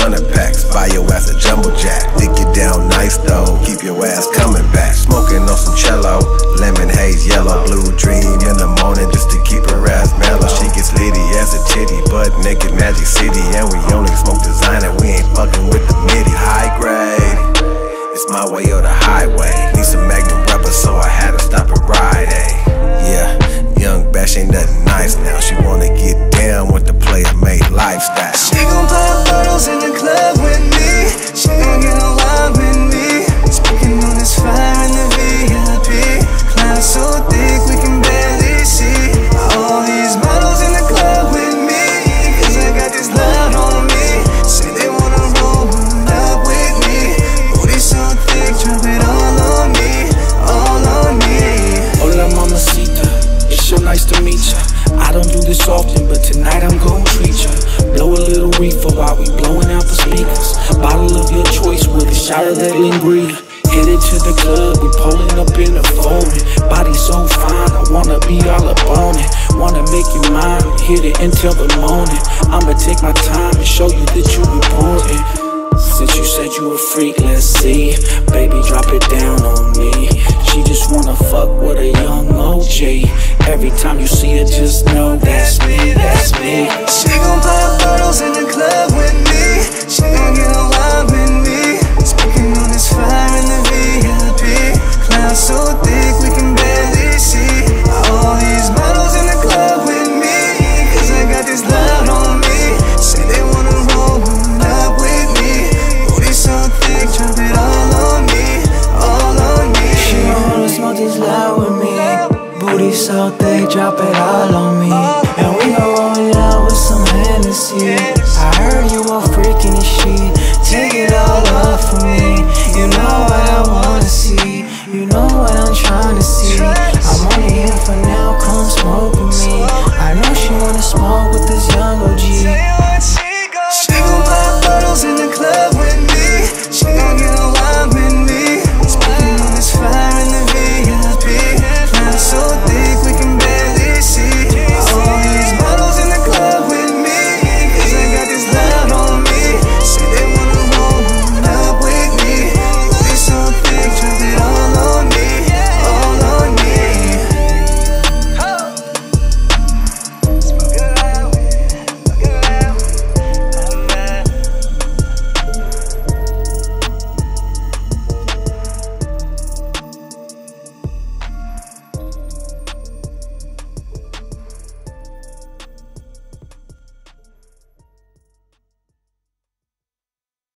hundred packs. Buy your ass a jumbo jack. Dick you down nice though. Keep your ass coming back. Smoking on some cello, lemon haze, yellow, blue dream in the morning just to keep her ass mellow. She gets litty as a titty, but naked Magic City, and we only smoke designer. We ain't fucking with the midi high grade. It's my way or the highway. Need some Magnum rubber, so I had to stop and ride. Ay. Yeah, young bash ain't nothing nice now. She wanna get down with the player made lifestyle. another ingredient Headed to the club, we pulling up in a foreign. Body so fine, I wanna be all up on it. Wanna make you mine, hit it until the morning. I'ma take my time and show you that you important. Since you said you a freak, let's see. Baby, drop it down on me. She just wanna fuck with a young OG Every time you see her, just know that's me, that's me. with me. Booty so thick, drop it all on me. And we go roll out with some Hennessy. I heard you were freaking the Take it all off for me. You know what I wanna see. You know what I'm trying to see. I'm only here for now, come smoke with me. I know she wanna smoke with this young OG